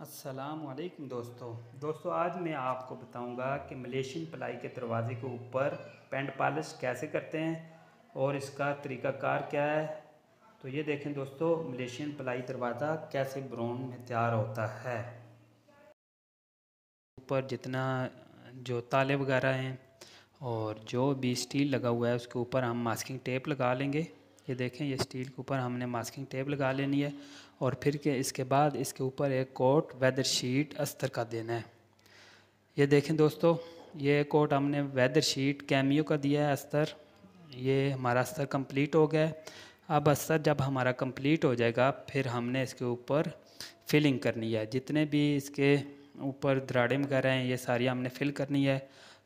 अस्सलाम वालेकुम दोस्तों। दोस्तों, आज मैं आपको बताऊँगा कि मलेशियन प्लाई के दरवाज़े के ऊपर पेंट पॉलिश कैसे करते हैं और इसका तरीक़ाकार क्या है। तो ये देखें दोस्तों, मलेशियन प्लाई दरवाज़ा कैसे ब्राउन में तैयार होता है। ऊपर जितना जो ताले वगैरह हैं और जो भी स्टील लगा हुआ है, उसके ऊपर हम मास्किंग टेप लगा लेंगे। ये देखें, ये स्टील के ऊपर हमने मास्किंग टेप लगा लेनी है और फिर के इसके बाद इसके ऊपर एक कोट वेदर शीट अस्तर का देना है। ये देखें दोस्तों, ये कोट हमने वेदर शीट कैमियो का दिया है अस्तर। ये हमारा अस्तर कंप्लीट हो गया अब अस्तर जब हमारा कंप्लीट हो जाएगा, फिर हमने इसके ऊपर फिलिंग करनी है। जितने भी इसके ऊपर दराड़े वगैरह हैं, ये सारी हमने फिल करनी है।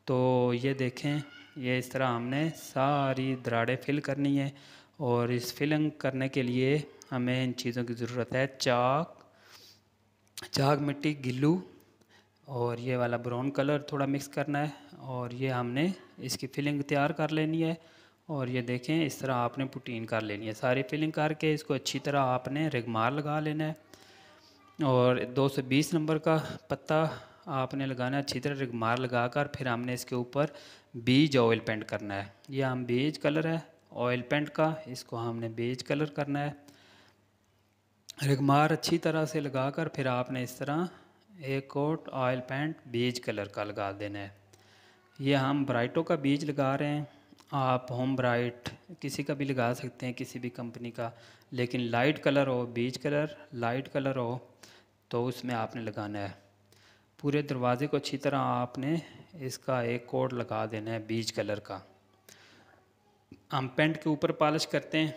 तो ये देखें, ये इस तरह हमने सारी दराड़ें फिल करनी है। और इस फिलिंग करने के लिए हमें इन चीज़ों की ज़रूरत है। चाक चाक मिट्टी गिल्लू और ये वाला ब्राउन कलर थोड़ा मिक्स करना है और ये हमने इसकी फिलिंग तैयार कर लेनी है और ये देखें, इस तरह आपने पुटीन कर लेनी है। सारी फिलिंग करके इसको अच्छी तरह आपने रिगमार लगा लेना है और 220 नंबर का पत्ता आपने लगाना है, अच्छी तरह रिगमार लगा कर फिर हमने इसके ऊपर बीज ऑयल पेंट करना है। ये हम बीज कलर है ऑयल पेंट का, इसको हमने बेज कलर करना है। रिगमार अच्छी तरह से लगाकर फिर आपने इस तरह एक coat oil paint beige colour का लगा देना है। ये हम ब्राइटो का बीज लगा रहे हैं। आप होम ब्राइट किसी का भी लगा सकते हैं किसी भी कंपनी का, लेकिन लाइट कलर हो बीज कलर लाइट कलर हो तो उसमें आपने लगाना है। पूरे दरवाज़े को अच्छी तरह आपने इसका एक कोट लगा देना है बीज कलर का। हम पेंट के ऊपर पॉलिश करते हैं।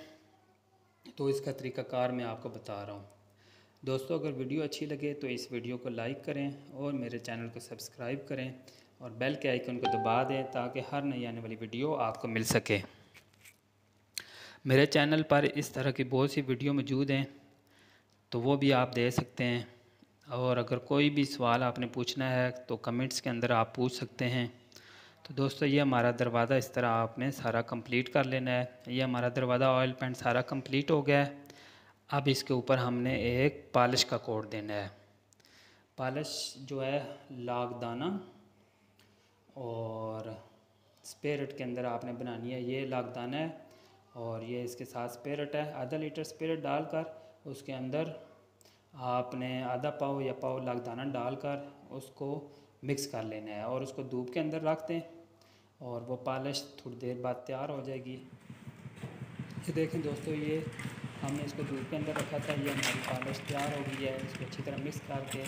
तो इसका तरीक़ाकार मैं आपको बता रहा हूँ। दोस्तों, अगर वीडियो अच्छी लगे तो इस वीडियो को लाइक करें और मेरे चैनल को सब्सक्राइब करें और बेल के आइकन को दबा दें ताकि हर नई आने वाली वीडियो आपको मिल सके। मेरे चैनल पर इस तरह की बहुत सी वीडियो मौजूद हैं तो वो भी आप दे सकते हैं। और अगर कोई भी सवाल आपने पूछना है तो कमेंट्स के अंदर आप पूछ सकते हैं। तो दोस्तों, ये हमारा दरवाज़ा इस तरह आपने सारा कंप्लीट कर लेना है। ये हमारा दरवाज़ा ऑयल पेंट सारा कंप्लीट हो गया है। अब इसके ऊपर हमने एक पॉलिश का कोट देना है। पॉलिश जो है लागदाना और स्पेरट के अंदर आपने बनानी है। ये लागदाना है और ये इसके साथ स्पेरट है। आधा लीटर स्पेरट डालकर उसके अंदर आपने आधा पाव या पाव लागदाना डालकर उसको मिक्स कर लेना है और उसको धूप के अंदर रख दें और वो पॉलिश थोड़ी देर बाद तैयार हो जाएगी। ये देखें दोस्तों, ये हमने इसको धूप के अंदर रखा था, ये हमारी पॉलिश तैयार हो गई है। इसको अच्छी तरह मिक्स करके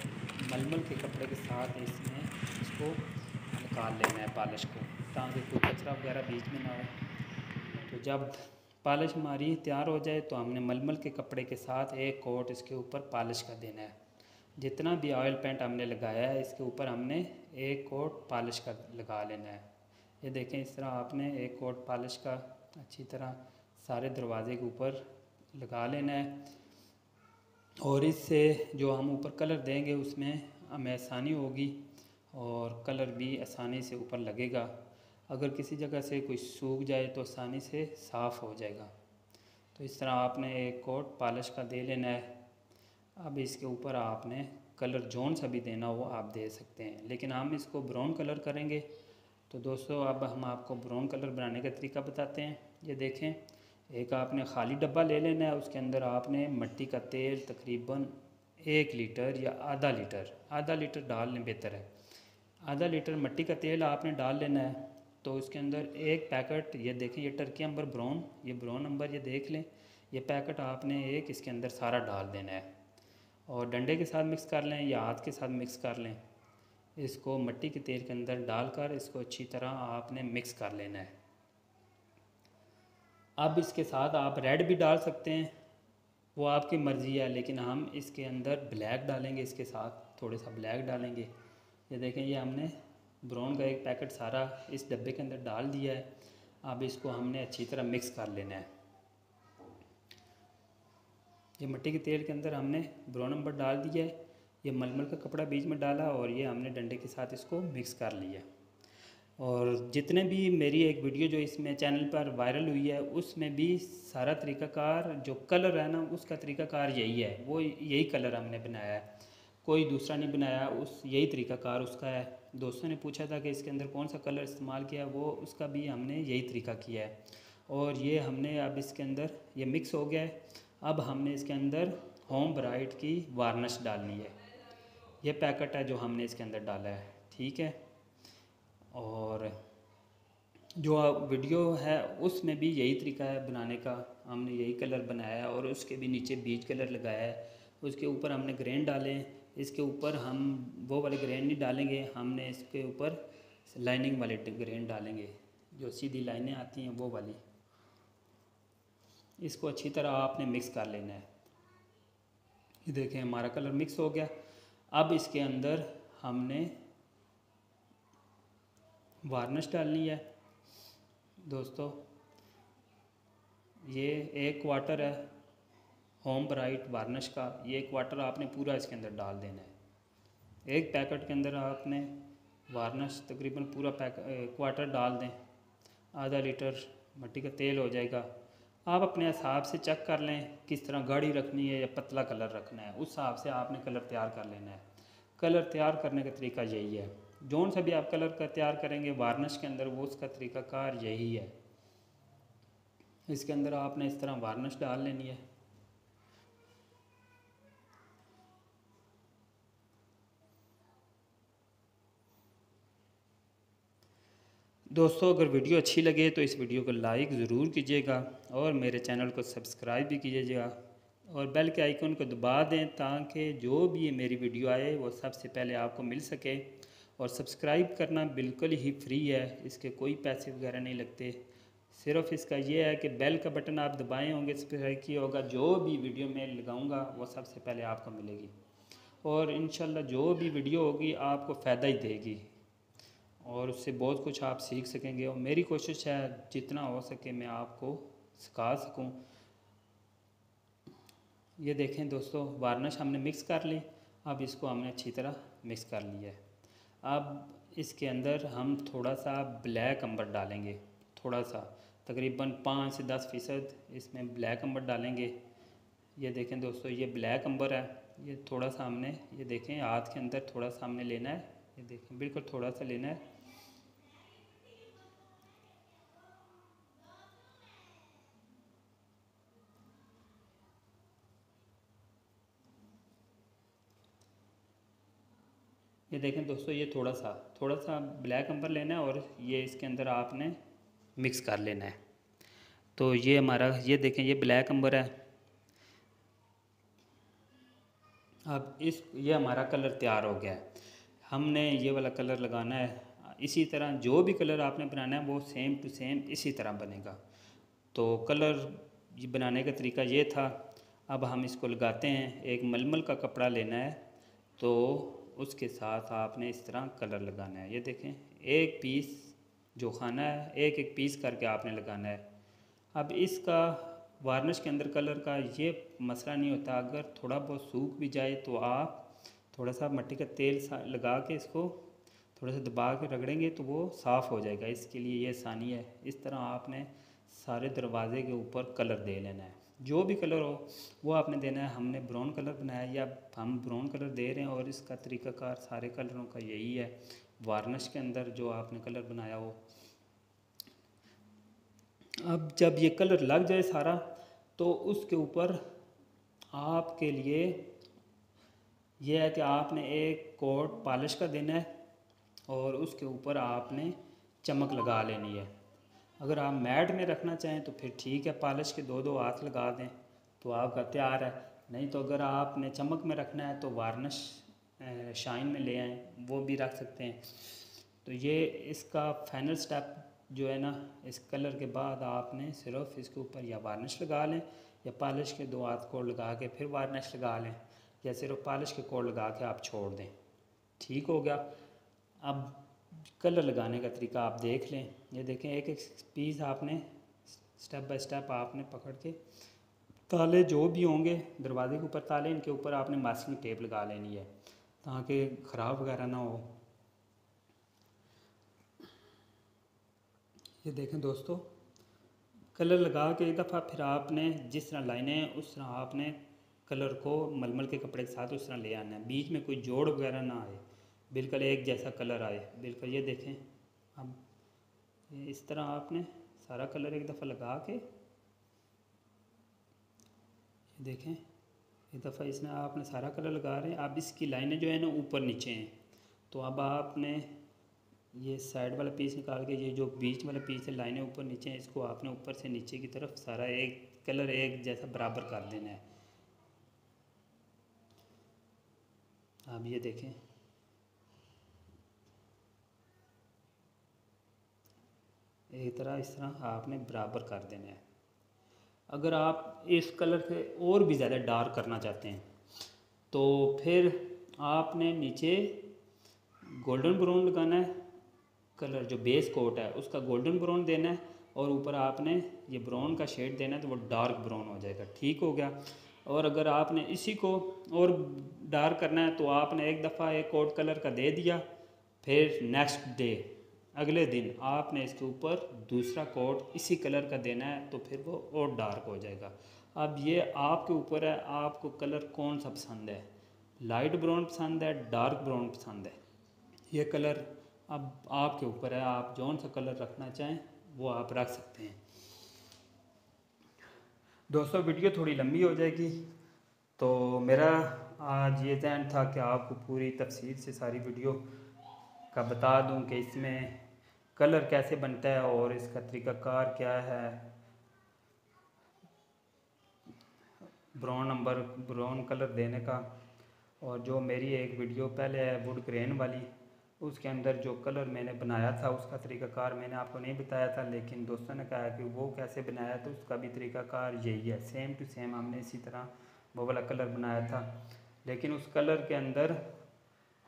मलमल के कपड़े के साथ इसमें इसको निकाल लेना है पॉलिश को, ताकि कोई कचरा वगैरह बीच में ना हो। तो जब पॉलिश हमारी तैयार हो जाए तो हमने मलमल के कपड़े के साथ एक कोट इसके ऊपर पॉलिश कर देना है। जितना भी ऑयल पेंट हमने लगाया है, इसके ऊपर हमने एक कोट पॉलिश का लगा लेना है। ये देखें, इस तरह आपने एक कोट पॉलिश का अच्छी तरह सारे दरवाजे के ऊपर लगा लेना है। और इससे जो हम ऊपर कलर देंगे, उसमें हमें आसानी होगी और कलर भी आसानी से ऊपर लगेगा। अगर किसी जगह से कोई सूख जाए तो आसानी से साफ़ हो जाएगा। तो इस तरह आपने एक कोट पॉलिश का दे लेना है। अब इसके ऊपर आपने कलर जोन सा भी देना हो, आप दे सकते हैं। लेकिन हम इसको ब्राउन कलर करेंगे। तो दोस्तों, अब हम आपको ब्राउन कलर बनाने का तरीका बताते हैं। ये देखें, एक आपने खाली डब्बा ले लेना है, उसके अंदर आपने मिट्टी का तेल तकरीबन एक लीटर या आधा लीटर आधा लीटर डाल लें बेहतर है। आधा लीटर मिट्टी का तेल आपने डाल लेना है। तो उसके अंदर एक पैकेट, ये देखें, ये टर्की नंबर ब्राउन, ये ब्राउन नंबर ये देख लें, ये पैकेट आपने एक इसके अंदर सारा डाल देना है। और डंडे के साथ मिक्स कर लें या हाथ के साथ मिक्स कर लें। इसको मिट्टी के तेल के अंदर डालकर इसको अच्छी तरह आपने मिक्स कर लेना है। अब इसके साथ आप रेड भी डाल सकते हैं। वो आपकी मर्ज़ी है, लेकिन हम इसके अंदर ब्लैक डालेंगे, इसके साथ थोड़े सा ब्लैक डालेंगे। ये देखें, ये हमने ब्राउन का एक पैकेट सारा इस डब्बे के अंदर डाल दिया है। अब इसको हमने अच्छी तरह मिक्स कर लेना है। ये मिट्टी के तेल के अंदर हमने ब्राउन नंबर डाल दिया है, ये मलमल का कपड़ा बीच में डाला और ये हमने डंडे के साथ इसको मिक्स कर लिया। और जितने भी मेरी एक वीडियो जो इसमें चैनल पर वायरल हुई है, उसमें भी सारा तरीक़ाकार जो कलर है ना, उसका तरीक़ाकार यही है। वो यही कलर हमने बनाया है। कोई दूसरा नहीं बनाया, उस यही तरीक़ाकार उसका है। दोस्तों ने पूछा था कि इसके अंदर कौन सा कलर इस्तेमाल किया, वो उसका भी हमने यही तरीका किया है। और ये हमने अब इसके अंदर, ये मिक्स हो गया है। अब हमने इसके अंदर होम ब्राइट की वार्निश डालनी है। ये पैकेट है जो हमने इसके अंदर डाला है, ठीक है? और जो वीडियो है, उसमें भी यही तरीका है बनाने का। हमने यही कलर बनाया है और उसके भी नीचे बीज कलर लगाया है। उसके ऊपर हमने ग्रेन डाले इसके ऊपर हम वो वाले ग्रेन नहीं डालेंगे, हमने इसके ऊपर लाइनिंग वाले ग्रेन डालेंगे। जो सीधी लाइनें आती हैं, वो वाली। इसको अच्छी तरह आपने मिक्स कर लेना है। ये देखें, हमारा कलर मिक्स हो गया। अब इसके अंदर हमने वार्निश डालनी है। दोस्तों, ये एक क्वार्टर है होम ब्राइट वार्निश का। ये क्वार्टर आपने पूरा इसके अंदर डाल देना है। एक पैकेट के अंदर आपने वार्निश तकरीबन पूरा पैक क्वार्टर डाल दें। आधा लीटर मट्टी का तेल हो जाएगा। आप अपने हिसाब से चेक कर लें किस तरह गाढ़ी रखनी है या पतला कलर रखना है। उस हिसाब से आपने कलर तैयार कर लेना है। कलर तैयार करने का तरीका यही है। जौन सा भी आप कलर का तैयार करेंगे वार्निश के अंदर वो उसका तरीका कार यही है। इसके अंदर आपने इस तरह वार्निश डाल लेनी है। दोस्तों, अगर वीडियो अच्छी लगे तो इस वीडियो को लाइक ज़रूर कीजिएगा और मेरे चैनल को सब्सक्राइब भी कीजिएगा और बेल के आइकन को दबा दें ताकि जो भी ये मेरी वीडियो आए, वो सबसे पहले आपको मिल सके। और सब्सक्राइब करना बिल्कुल ही फ्री है, इसके कोई पैसे वगैरह नहीं लगते। सिर्फ़ इसका ये है कि बेल का बटन आप दबाए, होंगे सब्सक्राइब किया होगा, जो भी वीडियो मैं लगाऊँगा, वो सबसे पहले आपको मिलेगी। और इन जो भी वीडियो होगी, आपको फ़ायदा ही देगी। और उससे बहुत कुछ आप सीख सकेंगे और मेरी कोशिश है जितना हो सके मैं आपको सिखा सकूँ। ये देखें दोस्तों, वार्निश हमने मिक्स कर ली, अब इसको हमने अच्छी तरह मिक्स कर लिया है। अब इसके अंदर हम थोड़ा सा ब्लैक अंबर डालेंगे, थोड़ा सा, तकरीबन पाँच से दस फ़ीसद इसमें ब्लैक अंबर डालेंगे। ये देखें दोस्तों, ये ब्लैक अंबर है, ये थोड़ा सा हमने, ये देखें, हाथ के अंदर थोड़ा सा हमने लेना है, ये देखें, बिल्कुल थोड़ा सा लेना है। ये देखें दोस्तों, ये थोड़ा सा थोड़ा सा ब्लैक अंबर लेना है और ये इसके अंदर आपने मिक्स कर लेना है। तो ये हमारा, ये देखें, ये ब्लैक अंबर है। अब इस, ये हमारा कलर तैयार हो गया है। हमने ये वाला कलर लगाना है। इसी तरह जो भी कलर आपने बनाना है, वो सेम टू सेम इसी तरह बनेगा। तो कलर बनाने का तरीका ये था। अब हम इसको लगाते हैं। एक मलमल का कपड़ा लेना है। तो उसके साथ आपने इस तरह कलर लगाना है। ये देखें, एक पीस जो खाना है, एक एक पीस करके आपने लगाना है। अब इसका वार्निश के अंदर कलर का ये मसला नहीं होता। अगर थोड़ा बहुत सूख भी जाए तो आप थोड़ा सा मट्टी का तेल लगा के इसको थोड़ा सा दबा के रगड़ेंगे तो वो साफ़ हो जाएगा। इसके लिए ये आसानी है। इस तरह आपने सारे दरवाज़े के ऊपर कलर दे लेना है। जो भी कलर हो, वो आपने देना है। हमने ब्राउन कलर बनाया या हम ब्राउन कलर दे रहे हैं और इसका तरीक़ाकार सारे कलरों का यही है। वार्निश के अंदर जो आपने कलर बनाया हो अब जब ये कलर लग जाए सारा तो उसके ऊपर आपके लिए यह है कि आपने एक कोट पॉलिश का देना है और उसके ऊपर आपने चमक लगा लेनी है। अगर आप मैट में रखना चाहें तो फिर ठीक है, पॉलिश के दो दो हाथ लगा दें तो आपका तैयार है। नहीं तो अगर आपने चमक में रखना है तो वार्निश शाइन में ले आएँ, वो भी रख सकते हैं। तो ये इसका फाइनल स्टेप जो है ना, इस कलर के बाद आपने सिर्फ़ इसके ऊपर या वार्निश लगा लें, या पॉलिश के दो हाथ कोड लगा के फिर वार्निश लगा लें, या सिर्फ़ पॉलिश के कोड लगा के आप छोड़ दें। ठीक हो गया। अब कलर लगाने का तरीका आप देख लें। ये देखें, एक एक पीस आपने स्टेप बाय स्टेप आपने पकड़ के ताले जो भी होंगे, दरवाजे के ऊपर ताले, इनके ऊपर आपने मास्किंग टेप लगा लेनी है ताकि ख़राब वगैरह ना हो। ये देखें दोस्तों, कलर लगा के एक दफ़ा फिर आपने जिस तरह लाइनें उस तरह आपने कलर को मलमल के कपड़े के साथ उस तरह ले आना है। बीच में कोई जोड़ वगैरह ना आए। बिल्कुल एक जैसा कलर आए। बिल्कुल ये देखें। अब इस तरह आपने सारा कलर एक दफ़ा लगा के ये देखें। एक दफ़ा इसने आपने सारा कलर लगा रहे हैं। अब इसकी लाइनें जो है ना ऊपर नीचे हैं। तो अब आपने ये साइड वाला पीस निकाल के ये जो बीच वाला पीस है, लाइनें ऊपर नीचे हैं, इसको आपने ऊपर से नीचे की तरफ़ सारा एक कलर एक जैसा बराबर कर देना है। अब ये देखें। एक तरह, इस तरह आपने बराबर कर देना है। अगर आप इस कलर से और भी ज़्यादा डार्क करना चाहते हैं तो फिर आपने नीचे गोल्डन ब्राउन लगाना है, कलर जो बेस कोट है, उसका गोल्डन ब्राउन देना है और ऊपर आपने ये ब्राउन का शेड देना है तो वो डार्क ब्राउन हो जाएगा। ठीक हो गया। और अगर आपने इसी को और डार्क करना है तो आपने एक दफ़ा एक कोट कलर का दे दिया, फिर नेक्स्ट डे अगले दिन आपने इसके ऊपर दूसरा कोट इसी कलर का देना है तो फिर वो और डार्क हो जाएगा। अब ये आपके ऊपर है, आपको कलर कौन सा पसंद है? लाइट ब्राउन पसंद है, डार्क ब्राउन पसंद है? ये कलर अब आपके ऊपर है, आप जौन सा कलर रखना चाहें, वो आप रख सकते हैं। दोस्तों, वीडियो थोड़ी लंबी हो जाएगी तो मेरा आज ये जहन था कि आपको पूरी तफसील से सारी वीडियो का बता दूँ कि इसमें कलर कैसे बनता है और इसका तरीक़ाकार क्या है? ब्राउन नंबर ब्राउन कलर देने का। और जो मेरी एक वीडियो पहले है वुड ग्रेन वाली, उसके अंदर जो कलर मैंने बनाया था, उसका तरीक़ाकार मैंने आपको नहीं बताया था, लेकिन दोस्तों ने कहा कि वो कैसे बनाया तो उसका भी तरीक़ाकार यही है। सेम टू सेम हमने इसी तरह वो वाला कलर बनाया था। लेकिन उस कलर के अंदर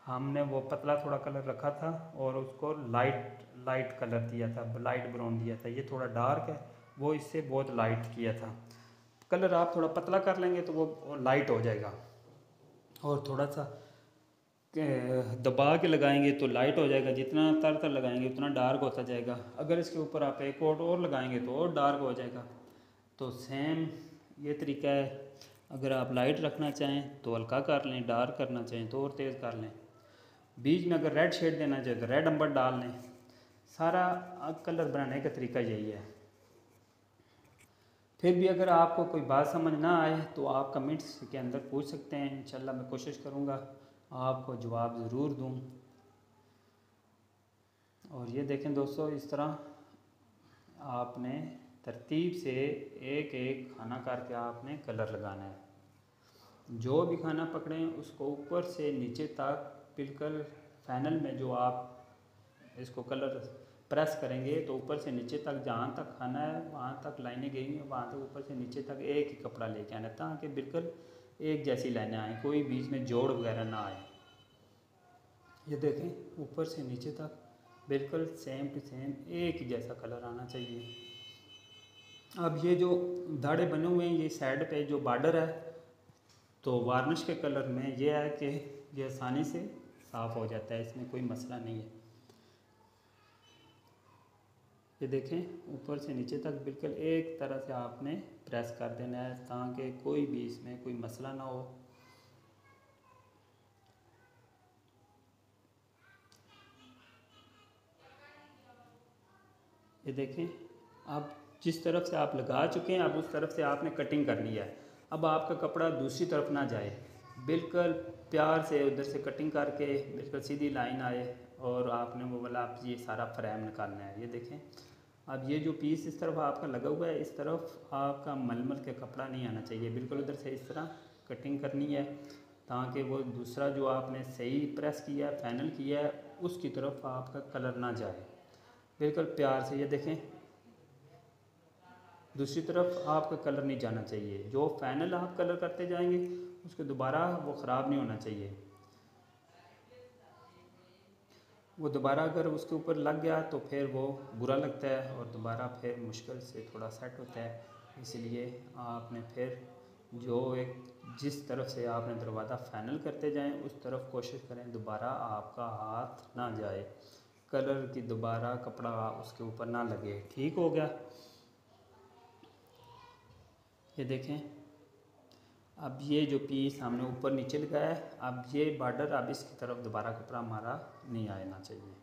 हमने वो पतला थोड़ा कलर रखा था और उसको लाइट लाइट कलर दिया था, लाइट ब्राउन दिया था, ये थोड़ा डार्क है, वो इससे बहुत लाइट किया था। कलर आप थोड़ा पतला कर लेंगे तो वो लाइट हो जाएगा। और थोड़ा सा दबा के लगाएँगे तो लाइट हो जाएगा, जितना तर तर लगाएँगे उतना डार्क होता जाएगा। अगर इसके ऊपर आप एक कोट और लगाएँगे तो और डार्क हो जाएगा। तो सेम ये तरीका है। अगर आप लाइट रखना चाहें तो हल्का कर लें, डार्क करना चाहें तो और तेज़ कर लें। बीच में अगर रेड शेड देना चाहें तो रेड अंबर डाल लें। सारा कलर बनाने का तरीका यही है। फिर भी अगर आपको कोई बात समझ ना आए तो आप कमेंट्स के अंदर पूछ सकते हैं। इंशाल्लाह मैं कोशिश करूँगा आपको जवाब ज़रूर दूँ। और ये देखें दोस्तों, इस तरह आपने तरतीब से एक एक खाना करके आपने कलर लगाना है। जो भी खाना पकड़ें, उसको ऊपर से नीचे तक, बिल्कुल फाइनल में जो आप इसको कलर प्रेस करेंगे तो ऊपर से नीचे तक, जहाँ तक खाना है, वहाँ तक लाइनें गई हैं, वहाँ तक ऊपर से नीचे तक एक ही कपड़ा लेके आना ताकि बिल्कुल एक जैसी लाइनें आएँ, कोई बीच में जोड़ वगैरह ना आए। ये देखें, ऊपर से नीचे तक बिल्कुल सेम टू सेम एक ही जैसा कलर आना चाहिए। अब ये जो धाड़े बने हुए हैं, ये साइड पे जो बॉर्डर है तो वार्निश के कलर में ये है कि ये आसानी से साफ़ हो जाता है, इसमें कोई मसला नहीं है। ये देखें, ऊपर से नीचे तक बिल्कुल एक तरह से आपने प्रेस कर देना है ताकि कोई भी इसमें कोई मसला ना हो। ये देखें, आप जिस तरफ़ से आप लगा चुके हैं, अब उस तरफ़ से आपने कटिंग कर लिया है। अब आपका कपड़ा दूसरी तरफ़ ना जाए। बिल्कुल प्यार से उधर से कटिंग करके, बिल्कुल सीधी लाइन आए। और आपने वो बोला, आप ये सारा फ्रेम निकालना है। ये देखें, अब ये जो पीस इस तरफ़ आपका लगा हुआ है, इस तरफ़ आपका मलमल के कपड़ा नहीं आना चाहिए। बिल्कुल उधर से इस तरह कटिंग करनी है, ताकि वो दूसरा जो आपने सही प्रेस किया है फाइनल किया है, उसकी तरफ़ आपका कलर ना जाए। बिल्कुल प्यार से ये देखें, दूसरी तरफ़ आपका कलर नहीं जाना चाहिए। जो फाइनल आप कलर करते जाएँगे, उसको दोबारा वो ख़राब नहीं होना चाहिए। वो दोबारा अगर उसके ऊपर लग गया तो फिर वो बुरा लगता है और दोबारा फिर मुश्किल से थोड़ा सेट होता है। इसलिए आपने फिर जो एक, जिस तरफ़ से आपने दरवाज़ा फाइनल करते जाएँ, उस तरफ़ कोशिश करें दोबारा आपका हाथ ना जाए। कलर की दोबारा कपड़ा उसके ऊपर ना लगे। ठीक हो गया? ये देखें। अब ये जो पीस हमने ऊपर नीचे लगाया है, अब ये बार्डर अब इसकी तरफ़ दोबारा कपड़ा हमारा नहीं आना चाहिए।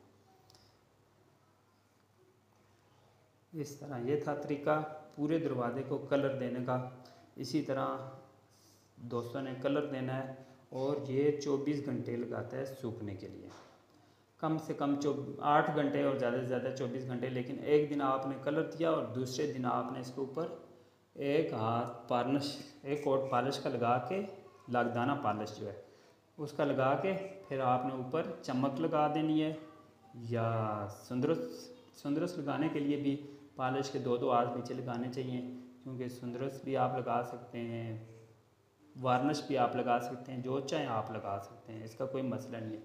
इस तरह ये था तरीका पूरे दरवाजे को कलर देने का, इसी तरह दोस्तों ने कलर देना है और ये 24 घंटे लगाता है सूखने के लिए। कम से कम चौ आठ घंटे और ज़्यादा से ज़्यादा चौबीस घंटे, लेकिन एक दिन आपने कलर दिया और दूसरे दिन आपने इसके ऊपर एक हाथ पालिश, एक कोट पॉलिश का लगा के लागदाना पॉलिश जो है उसका लगा के फिर आपने ऊपर चमक लगा देनी है या सुंदरस सुंदरस लगाने के लिए भी पॉलिश के दो दो हाथ नीचे लगाने चाहिए, क्योंकि सुंदरस भी आप लगा सकते हैं, वार्निश भी आप लगा सकते हैं, जो चाहें आप लगा सकते हैं, इसका कोई मसला नहीं है।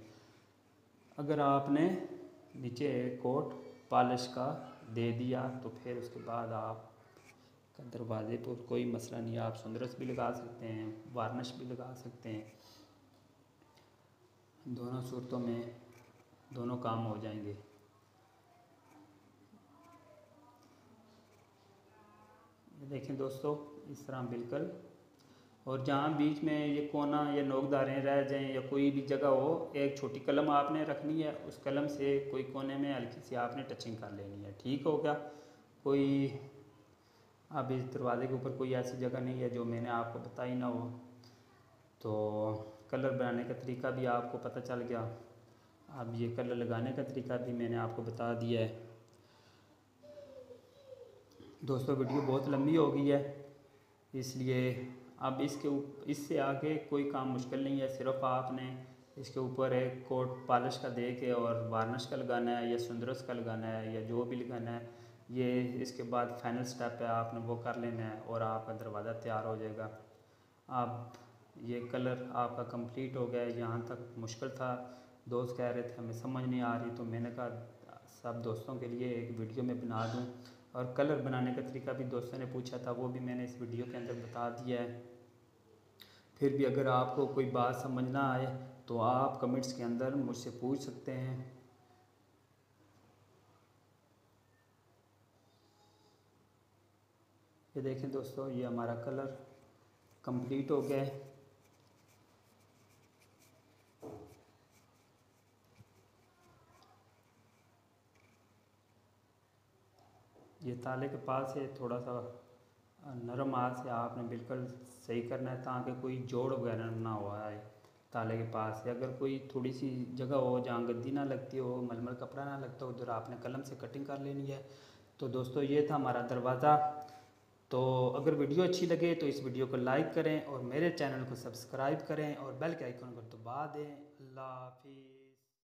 अगर आपने नीचे कोट पॉलिश का दे दिया तो फिर उसके बाद आप दरवाजे पर कोई मसला नहीं आप सुंदरस भी लगा सकते हैं, वार्निश भी लगा सकते हैं। दोनों सूरतों में दोनों काम हो जाएँगे। देखें दोस्तों, इस तरह बिल्कुल। और जहाँ बीच में ये कोना, या नोकदारें रह जाएँ या कोई भी जगह हो, एक छोटी कलम आपने रखनी है, उस कलम से कोई कोने में हल्की सी आपने टचिंग कर लेनी है। ठीक हो गया? कोई अब इस दरवाज़े के ऊपर कोई ऐसी जगह नहीं है जो मैंने आपको बताई ना हो। तो कलर बनाने का तरीका भी आपको पता चल गया। अब ये कलर लगाने का तरीका भी मैंने आपको बता दिया है। दोस्तों, वीडियो बहुत लंबी हो गई है, इसलिए अब इसके इससे आगे कोई काम मुश्किल नहीं है, सिर्फ़ आपने इसके ऊपर एक कोट पॉलिश का दे के और वार्निश का लगाना है या सुंदरस का लगाना है या जो भी लगाना है, ये इसके बाद फाइनल स्टेप है, आपने वो कर लेना है और आपका दरवाज़ा तैयार हो जाएगा। अब ये कलर आपका कंप्लीट हो गया, यहाँ तक मुश्किल था। दोस्त कह रहे थे, हमें समझ नहीं आ रही तो मैंने कहा, सब दोस्तों के लिए एक वीडियो में बना दूँ। और कलर बनाने का तरीका भी दोस्तों ने पूछा था, वो भी मैंने इस वीडियो के अंदर बता दिया है। फिर भी अगर आपको कोई बात समझ ना आए तो आप कमेंट्स के अंदर मुझसे पूछ सकते हैं। ये देखें दोस्तों, ये हमारा कलर कंप्लीट हो गया है। ये ताले के पास है थोड़ा सा नरम हाथ से आपने बिल्कुल सही करना है ताकि कोई जोड़ वगैरह ना हो आए ताले के पास से। अगर कोई थोड़ी सी जगह हो जहाँ गद्दी ना लगती हो, मलमल कपड़ा ना लगता हो, उधर आपने कलम से कटिंग कर लेनी है तो दोस्तों ये था हमारा दरवाज़ा। तो अगर वीडियो अच्छी लगे तो इस वीडियो को लाइक करें और मेरे चैनल को सब्सक्राइब करें और बेल के आइकन को दबा दें। अल्लाह हाफिज़।